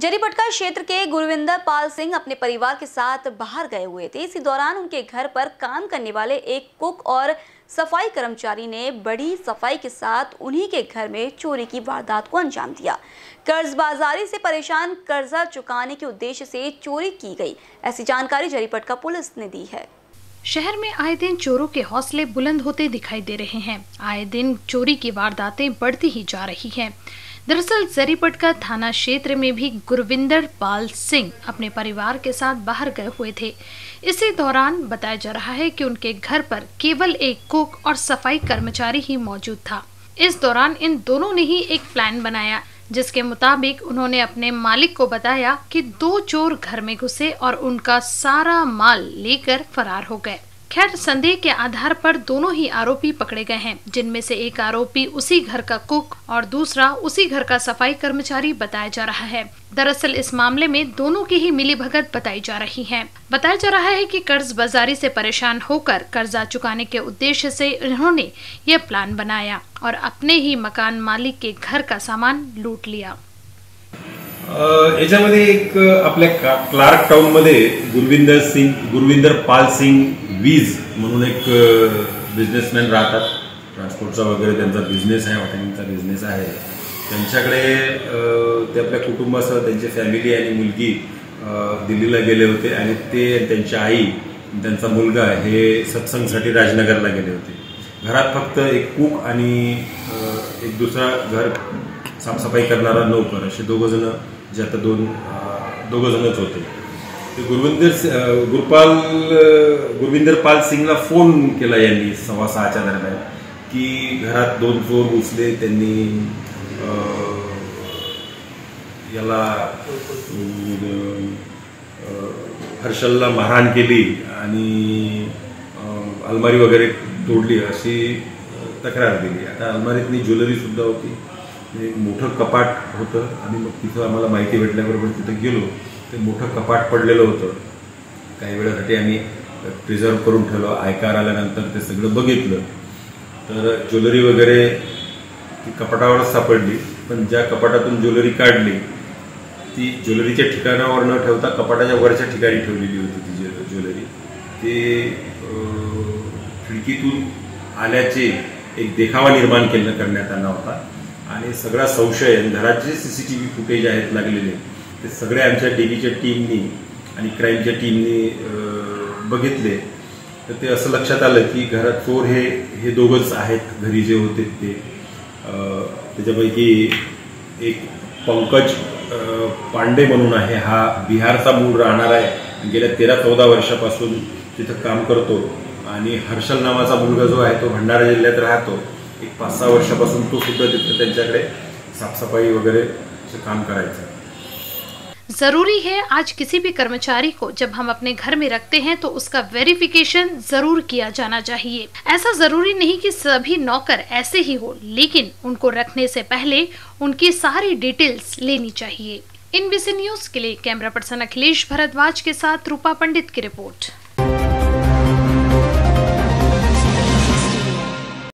जरीपटका क्षेत्र के गुरविंदर पाल सिंह अपने परिवार के साथ बाहर गए हुए थे। इसी दौरान उनके घर पर काम करने वाले एक कुक और सफ़ाई कर्मचारी ने बड़ी सफ़ाई के साथ उन्हीं के घर में चोरी की वारदात को अंजाम दिया। कर्जबाजारी से परेशान कर्जा चुकाने के उद्देश्य से चोरी की गई। ऐसी जानकारी जरीपटका पुलिस ने दी है। शहर में आए दिन चोरों के हौसले बुलंद होते दिखाई दे रहे हैं। आए दिन चोरी की वारदातें बढ़ती ही जा रही हैं। दरअसल जरीपटका थाना क्षेत्र में भी गुरविंदर पाल सिंह अपने परिवार के साथ बाहर गए हुए थे। इसी दौरान बताया जा रहा है कि उनके घर पर केवल एक कुक और सफ़ाई कर्मचारी ही मौजूद था। इस दौरान इन दोनों ने ही एक प्लान बनाया। जिसके मुताबिक उन्होंने अपने मालिक को बताया कि दो चोर घर में घुसे और उनका सारा माल लेकर फरार हो गए। खैर, संदेह के आधार पर दोनों ही आरोपी पकड़े गए हैं, जिनमें से एक आरोपी उसी घर का कुक और दूसरा उसी घर का सफ़ाई कर्मचारी बताया जा रहा है। दरअसल, इस मामले में दोनों की ही मिली भगत बताई जा रही है। बताया जा रहा है कि कर्ज बाजारी से परेशान होकर कर्जा चुकाने के उद्देश्य से इन्होंने ये प्लान बनाया और अपने ही मकान मालिक के घर का सामान लूट लिया। याच्यामध्ये एक आपल्या का- क्लार्क टाउनमध्ये गुरविंदर सिंग गुरविंदर पाल सिंग वीज म्हणून एक बिझनेसमॅन राहतात. ट्रान्सपोर्टचा वगैरे त्यांचा बिझनेस आहे हॉटेलिंगचा बिझनेस आहे. त्यांच्याकडे ते आपल्या कुटुंबासह त्यांची फॅमिली आणि मुलगी दिल्लीला गेले होते आणि ते त्यांची आई त्यांचा मुलगा हे सत्संगसाठी राजनगरला गेले होते. घरात फक्त एक कूक आणि एक दुसरा घर साफसफाई करणारा नोकर असे दोघं जण जे आता दोन दोघं जणच होते. ते गुरविंदर सि- गुरपाल गुरविंदर पाल सिंगला फोन केला यांनी सव्वा सहाच्या दरम्यान की घरात दोन चोर घुसले त्यांनी याला हर्षलला मारहाण केली आणि अलमारी वगैरे तोडली अशी तक्रार दिली. आता अलमारीतली ज्वेलरीसुद्धा होती. म्हणजे एक मोठं कपाट होतं आणि मग तिथं आम्हाला माहिती भेटल्याबरोबर तिथं गेलो. ते मोठं कपाट पडलेलं होतं. काही वेळासाठी आम्ही प्रिझर्व करून ठेवलं. आयकार आल्यानंतर ते सगळं बघितलं. तर ज्वेलरी वगैरे ती कपाटावरच सापडली. पण ज्या कपाटातून ज्वेलरी काढली ती ज्वेलरीच्या ठिकाणावर न ठेवता कपाटाच्या वरच्या ठिकाणी ठेवलेली होती ती ज्वेलरी. ते खिडकीतून आल्याचे एक देखावा निर्माण केलं करण्यात आला होता. आणि सगळा संशय आणि घरात जे व्ही फुटेज आहेत लागलेले. ते सगळे आमच्या डेलीच्या टीमनी आणि क्राईमच्या टीमनी बघितले. तर ते असं लक्षात आलं की घरात चोर हे हे दोघंच आहेत. घरी जे होते ते. त्याच्यापैकी एक पंकज पांडे म्हणून आहे. हा बिहारचा मूळ राहणार आहे. गेल्या तेरा चौदा वर्षापासून तिथं काम करतो. हर्षल नावाचा मुलगा जो आहे तो भंडारा जिल्ह्यात राहतो. एक पाच सहा वर्षापासून तो सुद्धा तिथं त्यांच्याकडे साफसफाई वगैरे काम करायचं. ज़रूरी है आज किसी भी कर्मचारी को जब हम अपने घर में रखते हैं तो उसका वेरिफिकेशन ज़रूर किया जाना चाहिए। ऐसा ज़रूरी नहीं कि सभी नौकर ऐसे ही हो, लेकिन उनको रखने से पहले उनकी सारी डिटेल्स लेनी चाहिए। इन बीसी न्यूज़ के लिए कैमरा पर्सन अखिलेश भारद्वाज के साथ रूपा पंडित की रिपोर्ट।